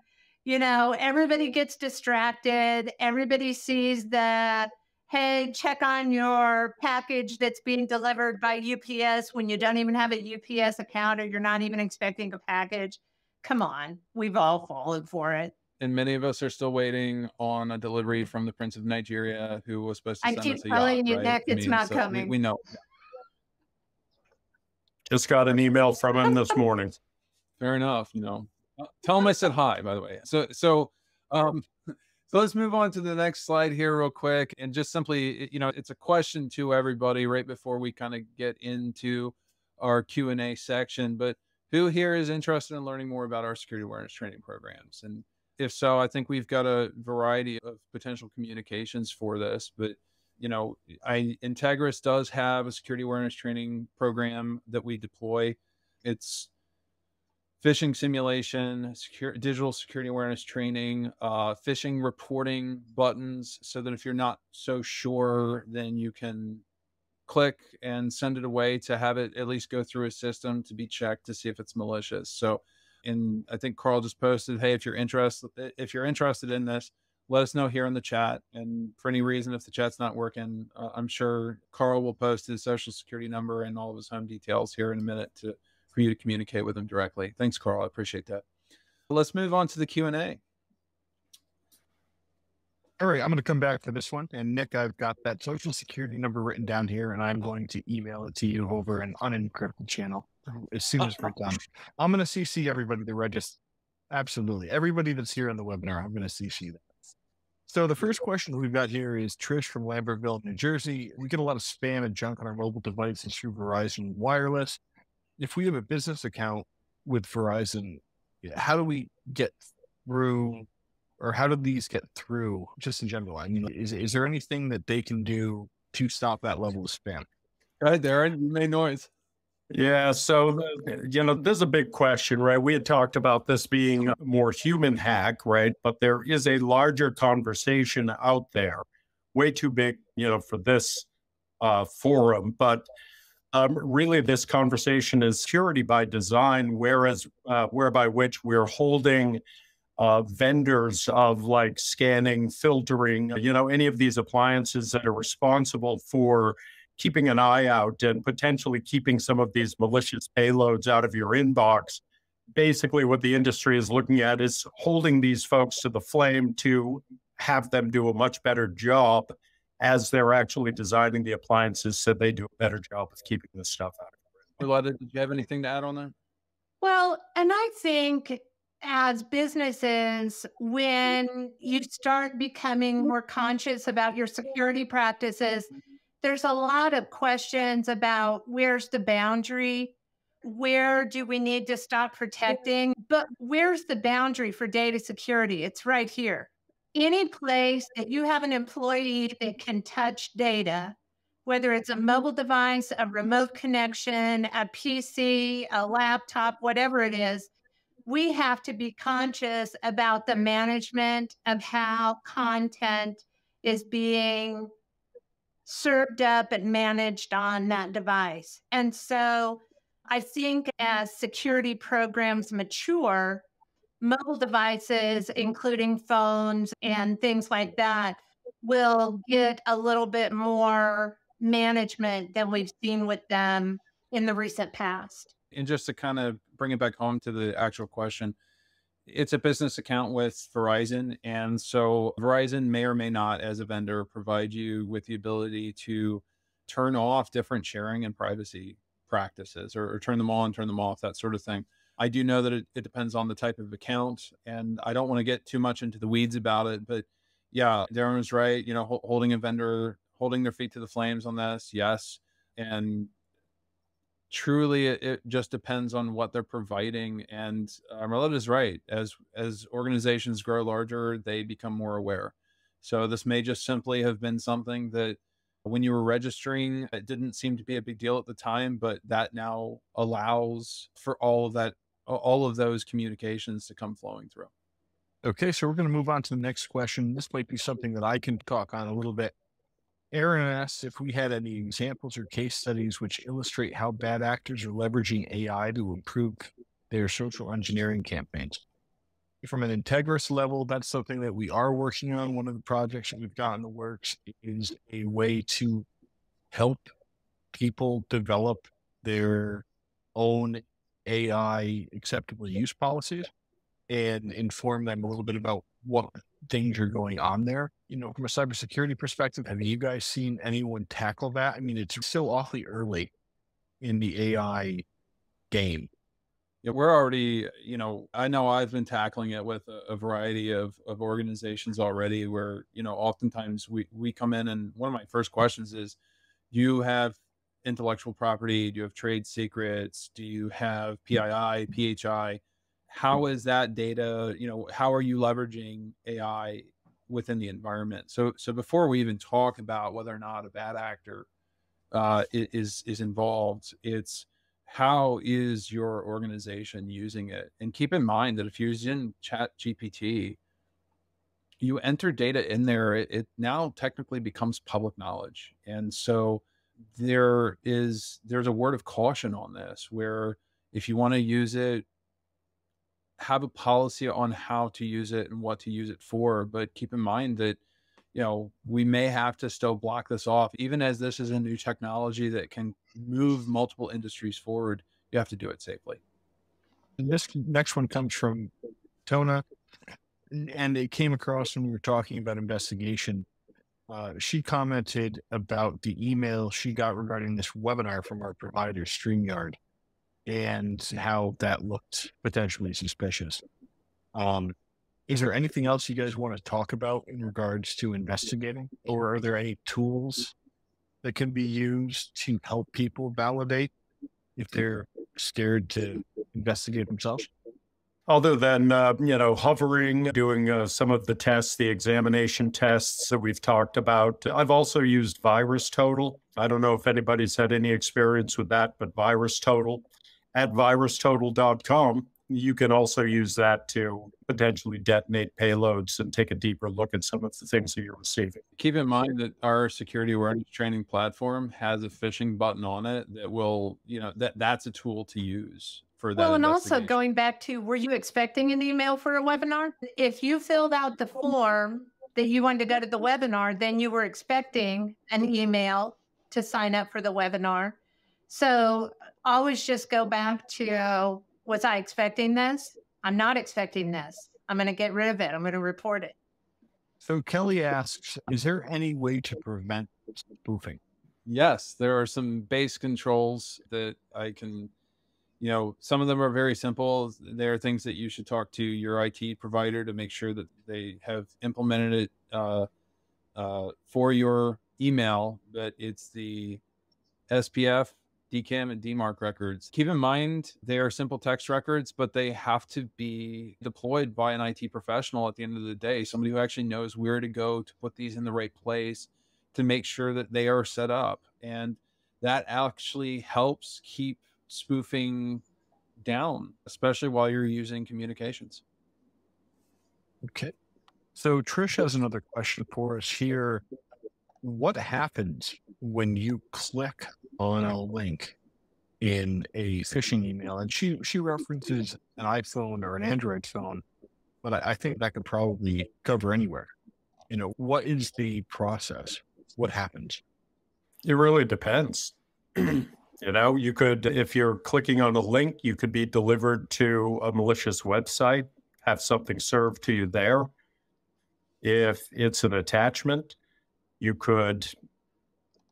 B: you know, everybody gets distracted. Everybody sees that hey, check on your package that's being delivered by UPS when you don't even have a UPS account or you're not even expecting a package. Come on, we've all fallen for it.
A: And many of us are still waiting on a delivery from the Prince of Nigeria, who was supposed to
B: I
A: send
B: keep
A: us a
B: telling
A: yacht,
B: you,
A: right?
B: Nick, it's
A: mean,
B: not
A: so
B: coming.
A: We, we know.
C: Just got an email from him this morning.
A: Fair enough. You know, tell him I said hi. By the way. So so um, so let's move on to the next slide here, real quick, and just simply, you know, it's a question to everybody right before we kind of get into our Q and A section. But who here is interested in learning more about our security awareness training programs? And if so, I think we've got a variety of potential communications for this. But you know, I Integris does have a security awareness training program that we deploy. It's phishing simulation, secure, digital security awareness training, uh, phishing reporting buttons, so that if you're not so sure, then you can click and send it away to have it at least go through a system to be checked to see if it's malicious. So, and I think Carl just posted, hey, if you're interested, if you're interested in this, let us know here in the chat. And for any reason, if the chat's not working, uh, I'm sure Carl will post his social security number and all of his home details here in a minute to for you to communicate with him directly. Thanks, Carl. I appreciate that. Let's move on to the Q&A.
D: All right, I'm going to come back for this one. And Nick, I've got that social security number written down here, and I'm going to email it to you over an unencrypted channel as soon as we're done. (laughs) I'm going to CC everybody to register. Absolutely. Everybody that's here on the webinar, I'm going to CC them. So the first question we've got here is Trish from Lambertville, New Jersey. We get a lot of spam and junk on our mobile devices through Verizon Wireless. If we have a business account with Verizon, how do we get through or how do these get through just in general? I mean, is, is there anything that they can do to stop that level of spam?
A: Right, Darren, you made noise.
C: Yeah, so you know, this is a big question, right? We had talked about this being more human hack, right? But there is a larger conversation out there, way too big, you know, for this uh, forum. But um, really, this conversation is security by design, whereas uh, whereby which we're holding uh, vendors of like scanning, filtering, you know, any of these appliances that are responsible for keeping an eye out and potentially keeping some of these malicious payloads out of your inbox. Basically, what the industry is looking at is holding these folks to the flame to have them do a much better job as they're actually designing the appliances so they do a better job of keeping this stuff out.
A: Merletta, did you have anything to add on that?
B: Well, and I think as businesses, when you start becoming more conscious about your security practices, there's a lot of questions about where's the boundary? Where do we need to stop protecting? But where's the boundary for data security? It's right here. Any place that you have an employee that can touch data, whether it's a mm-hmm. mobile device, a remote connection, a PC, a laptop, whatever it is, we have to be conscious about the management of how content is being served up and managed on that device. And so I think as security programs mature, mobile devices, including phones and things like that, will get a little bit more management than we've seen with them in the recent past.
A: And just to kind of bring it back home to the actual question, it's a business account with Verizon. And so Verizon may or may not, as a vendor, provide you with the ability to turn off different sharing and privacy practices or, or turn them on, turn them off, that sort of thing. I do know that it, it depends on the type of account. And I don't want to get too much into the weeds about it. But yeah, Darren was right. You know, holding a vendor, holding their feet to the flames on this, yes. And truly it, it, just depends on what they're providing and uh, is right as as organizations grow larger they become more aware. So this may just simply have been something that when you were registering it didn't seem to be a big deal at the time but that now allows for all of that all of those communications to come flowing through.
D: Okay so we're going to move on to the next question. This might be something that i can talk on a little bit Aaron asks if we had any examples or case studies which illustrate how bad actors are leveraging AI to improve their social engineering campaigns. From an Integris level, that's something that we are working on. One of the projects that we've got in the works is a way to help people develop their own AI acceptable use policies and inform them a little bit about what things are going on there. You know, from a cybersecurity perspective, have you guys seen anyone tackle that? I mean, it's still awfully early in the AI game.
A: Yeah, we're already, you know, I know I've been tackling it with a, a, variety of, of organizations already where, you know, oftentimes we, we come in and one of my first questions is, do you have intellectual property? Do you have trade secrets? Do you have PII, PHI? How is that data you know how are you leveraging ai within the environment? So so before we even talk about whether or not a bad actor uh, is is involved it's how is your organization using it? And keep in mind that if you're using chat gpt you enter data in there it, it now technically becomes public knowledge. And so there is there's a word of caution on this where if you want to use it have a policy on how to use it and what to use it for. But keep in mind that, you know, we may have to still block this off, even as this is a new technology that can move multiple industries forward. You have to do it safely.
D: And this next one comes from Tona. and it came across when we were talking about investigation. Uh, she commented about the email she got regarding this webinar from our provider, StreamYard, and how that looked potentially suspicious. Um, is there anything else you guys want to talk about in regards to investigating, or are there any tools that can be used to help people validate if they're scared to investigate themselves?
C: other than uh, you know hovering doing uh, some of the tests the examination tests that we've talked about i've also used VirusTotal. i don't know if anybody's had any experience with that but VirusTotal at virustotal.com you can also use that to potentially detonate payloads and take a deeper look at some of the things that you're receiving.
A: Keep in mind that our security awareness training platform has a phishing button on it that will, you know, that that's a tool to use for that.
B: Well, and also going back to were you expecting an email for a webinar? If you filled out the form that you wanted to go to the webinar, then you were expecting an email to sign up for the webinar. So always just go back to was I expecting this? I'm not expecting this. I'm going to get rid of it. I'm going to report it.
D: So Kelly asks, is there any way to prevent spoofing?
A: Yes, there are some base controls that I can, you know, some of them are very simple. There are things that you should talk to your IT provider to make sure that they have implemented it uh, uh, for your email, but it's the SPF DKIM and DMARC records. Keep in mind, they are simple text records, but they have to be deployed by an IT professional at the end of the day, somebody who actually knows where to go to put these in the right place to make sure that they are set up. And that actually helps keep spoofing down, especially while you're using communications.
D: Okay. So Trish has another question for us here. What happens when you click on a link in a phishing email, and she she references an iPhone or an Android phone, but I, I think that could probably cover anywhere. You know, what is the process? What happens?
C: It really depends. (clears throat) you know, you could, if you're clicking on a link, you could be delivered to a malicious website, have something served to you there. If it's an attachment, you could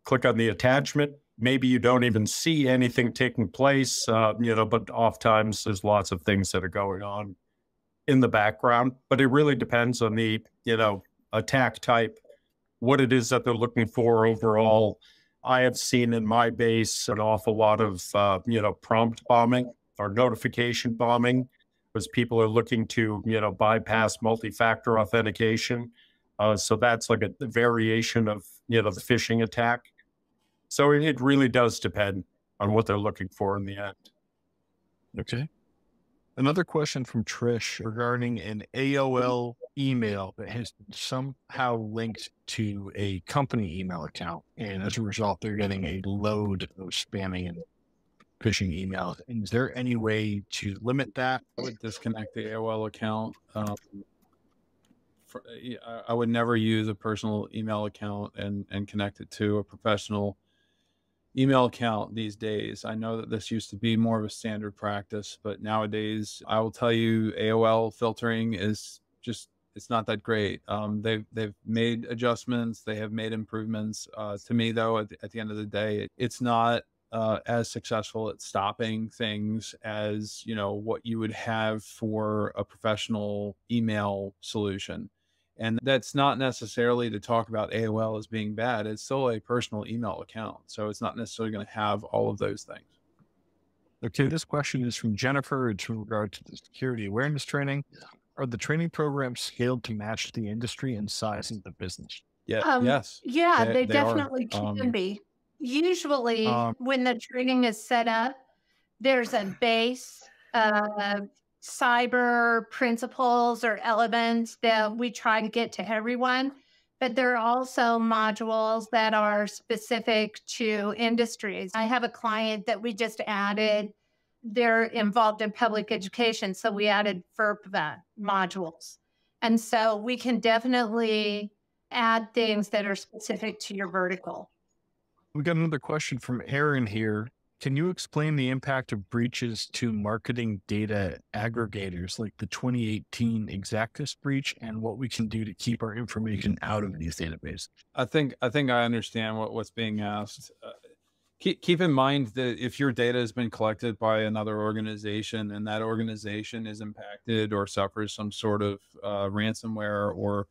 C: click on the attachment. Maybe you don't even see anything taking place, uh, you know, but oftentimes there's lots of things that are going on in the background. But it really depends on the, you know, attack type, what it is that they're looking for overall. I have seen in my base an awful lot of, uh, you know, prompt bombing or notification bombing, because people are looking to, you know, bypass multi-factor authentication. Uh, so that's like a variation of, you know, the phishing attack. So it really does depend on what they're looking for in the end.
D: Okay. Another question from Trish regarding an AOL email that has somehow linked to a company email account. And as a result, they're getting a load of spamming and phishing emails. And is there any way to limit that?
A: I would disconnect the AOL account. Um, for, I would never use a personal email account and, and connect it to a professional email account these days. I know that this used to be more of a standard practice, but nowadays I will tell you AOL filtering is just it's not that great. Um, they've they've made adjustments, they have made improvements. Uh, to me, though, at the, at the end of the day, it, it's not uh, as successful at stopping things as you know what you would have for a professional email solution. And that's not necessarily to talk about AOL as being bad. It's still a personal email account. So it's not necessarily going to have all of those things.
D: Okay, this question is from Jennifer. It's in regard to the security awareness training. Are the training programs scaled to match the industry and size of the business?
A: Yeah. Um, yes.
B: Yeah, they, they, they definitely are. can um, be. Usually, um, when the training is set up, there's a base uh, cyber principles or elements that mm-hmm. we try to get to everyone. But there are also modules that are specific to industries. I have a client that we just added, they're involved in public education. So we added FERPA modules. And so we can definitely add things that are specific to your vertical.
D: We got another question from Aaron here Can you explain the impact of breaches to marketing data aggregators like the 2018 Exactis breach and what we can do to keep our information out of these databases?
A: I think I think I understand what, what's being asked. Uh, keep keep in mind that if your data has been collected by another organization and that organization is impacted or suffers some sort of uh, ransomware or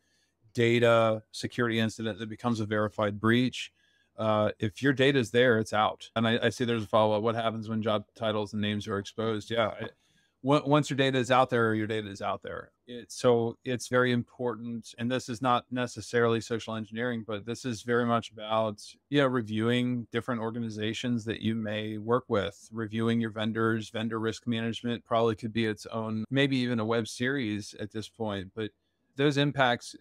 A: data security incident that becomes a verified breach, uh, if your data is there, it's out. And I, I see there's a follow up. What happens when job titles and names are exposed? Yeah. Once your data is out there, your data is out there. It, so it's very important. And this is not necessarily social engineering, but this is very much about, you know, reviewing different organizations that you may work with, reviewing your vendors, vendor risk management probably could be its own, maybe even a web series at this point. But those impacts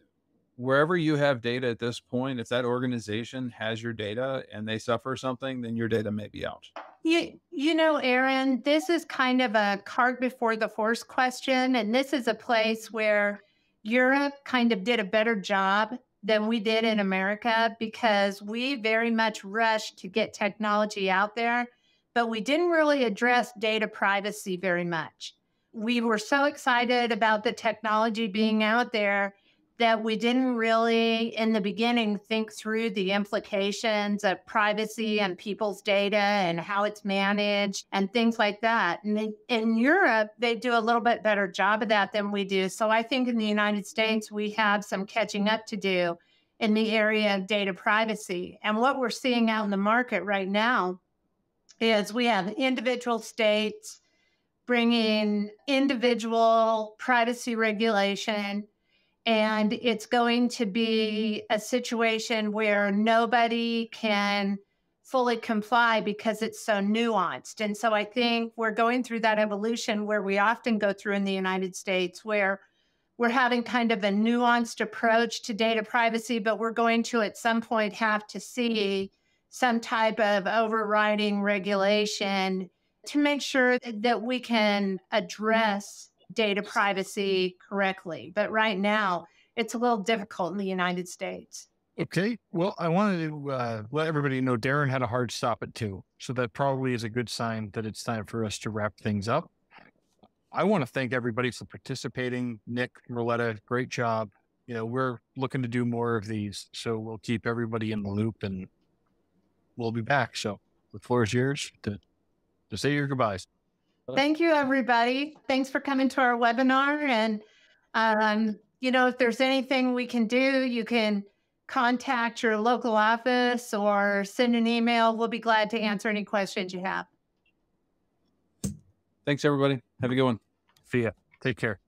A: wherever you have data at this point, if that organization has your data and they suffer something, then your data may be out.
B: You, you know, Aaron, this is kind of a cart before the horse question. And this is a place where Europe kind of did a better job than we did in America because we very much rushed to get technology out there, but we didn't really address data privacy very much. We were so excited about the technology being out there that we didn't really in the beginning think through the implications of privacy and people's data and how it's managed and things like that. And in Europe, they do a little bit better job of that than we do. So I think in the United States, we have some catching up to do in the area of data privacy. And what we're seeing out in the market right now is we have individual states bringing individual privacy regulation and it's going to mm. be a situation where nobody can fully comply because it's so nuanced. And so I think we're going through that evolution where we often go through in the United States, where we're having kind of a nuanced approach to data privacy, but we're going to at some point have to see some type of overriding regulation to make sure that we can mm. address data privacy correctly. But right now, it's a little difficult in the United States.
D: Okay. Well, I wanted to uh, let everybody know Darren had a hard stop at two. So that probably is a good sign that it's time for us to wrap things up. I want to thank everybody for participating. Nick, Merletta, great job. You know, we're looking to do more of these. So we'll keep everybody in the loop and we'll be back. So the floor is yours to, to say your goodbyes.
B: Thank you, everybody. Thanks for coming to our webinar. And, um, you know, if there's anything we can do, you can contact your local office or send an email. We'll be glad to answer any questions you have.
A: Thanks, everybody. Have a good one.
D: See ya. Take care.